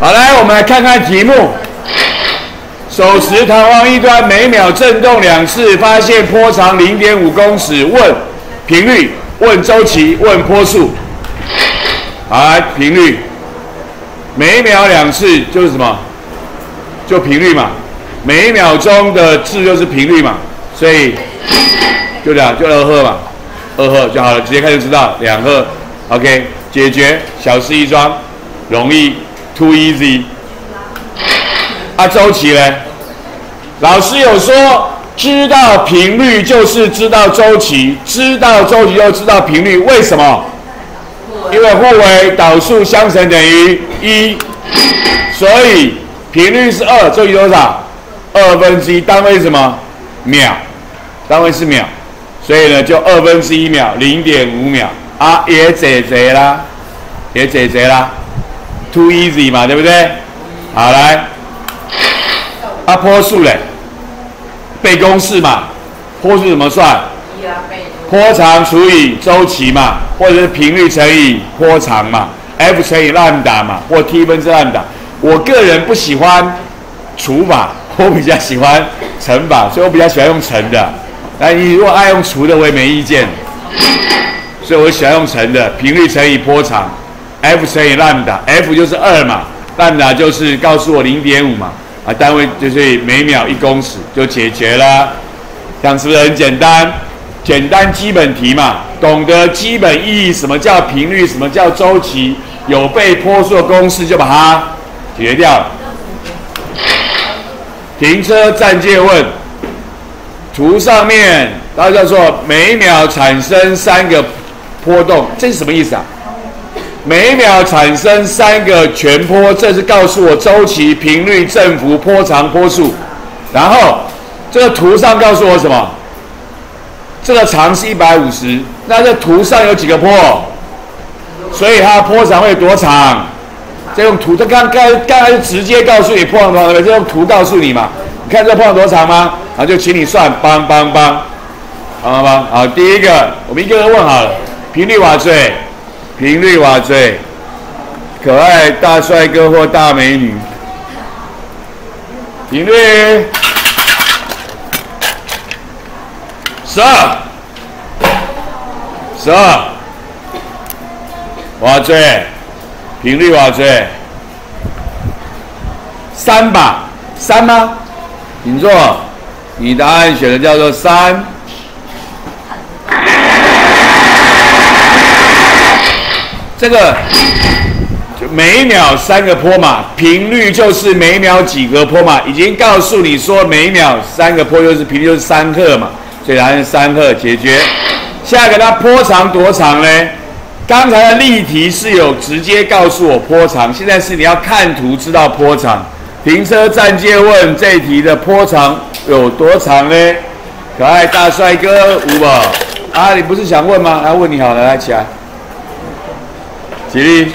好，来，我们来看看题目。手持弹簧一端，每秒振动两次，发现波长零点五公尺。问频率，问周期，问波速。好，频率，每秒两次就是什么？就频率嘛。每一秒钟的次就是频率嘛，所以就这样，就二赫嘛，二赫就好了，直接看就知道两赫。OK，解决，小事一桩，容易，too easy。啊，周期呢？老师有说，知道频率就是知道周期，知道周期就知道频率，为什么？因为互为导数相乘等于一，所以频率是二，周期多少？二分之一，单位是什么？秒，单位是秒，所以呢，就二分之一秒，零点五秒啊，也解决啦，也解决啦，too easy 嘛，对不对？好来，啊，坡数嘞，背公式嘛，坡数怎么算？坡长除以周期嘛，或者是频率乘以坡长嘛，F 乘以兰达嘛，或 T 分之兰达。我个人不喜欢除法。我比较喜欢乘法，所以我比较喜欢用乘的。那你如果爱用除的，我也没意见。所以我喜欢用乘的，频率乘以波长，F 乘以 lambda，F 就是二嘛，lambda 就是告诉我零点五嘛，啊，单位就是每秒一公尺，就解决了。这样是不是很简单？简单基本题嘛，懂得基本意义，什么叫频率，什么叫周期，有被波数的公式就把它解决掉。停车暂借问，图上面它叫做每秒产生三个波动，这是什么意思啊？每秒产生三个全波，这是告诉我周期、频率、振幅、波长、波速。然后这个图上告诉我什么？这个长是一百五十，那这图上有几个波？所以它的波长会有多长？这用图，这刚刚刚才直接告诉你波长多长，这用图告诉你嘛？你看这波长多长吗？然后就请你算，帮帮帮，好好好，好，第一个我们一个个问好了，频率瓦最，频率瓦坠，可爱大帅哥或大美女，频率十二，十二，瓦坠。频率瓦锥，三吧，三吗？请坐，你答案选的叫做三。这个就每秒三个坡嘛，频率就是每秒几个坡嘛，已经告诉你说每秒三个坡就是频率就是三克嘛，所以答案是三克解决。下一个它坡长多长呢？刚才的例题是有直接告诉我坡长，现在是你要看图知道坡长。停车站借问这一题的坡长有多长呢？可爱大帅哥五宝啊，你不是想问吗？来问你好了，来起来，起立。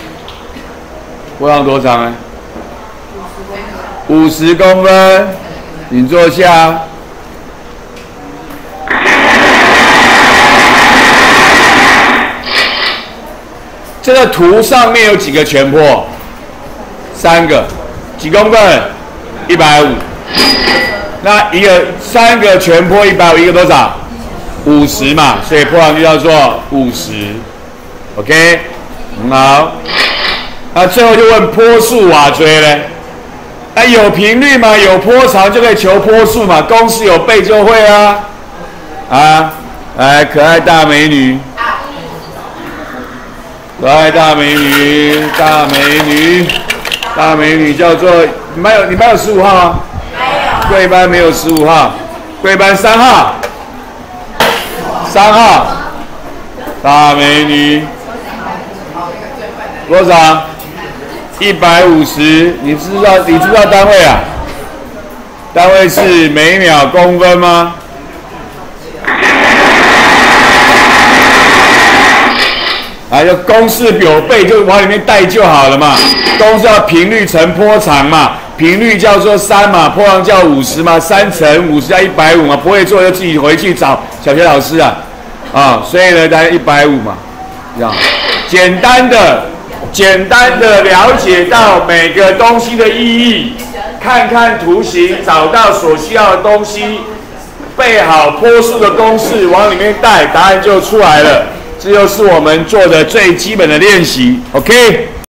坡长多长呢？五十公分，你坐下。这个图上面有几个全坡？三个，几公分？一百五。那一个三个全坡一百五，一个多少？五十嘛，所以坡长就叫做五十。OK，好。那最后就问坡数瓦锥嘞？那有频率嘛？有坡长就可以求坡数嘛？公式有背就会啊。啊，来，可爱大美女。可爱大美女，大美女，大美女叫做你班有你班有十五号吗？没有。贵班没有十五号，贵班三号，三号，大美女，多少？一百五十，你知道你知道单位啊？单位是每秒公分吗？啊，就公式表背，就往里面带就好了嘛。公式要频率乘波长嘛，频率叫做三嘛，波长叫五十嘛，三乘五十加一百五嘛。不会做就自己回去找小学老师啊。啊，所以呢，大概一百五嘛，这样简单的简单的了解到每个东西的意义，看看图形，找到所需要的东西，背好坡数的公式，往里面带，答案就出来了。这就是我们做的最基本的练习，OK。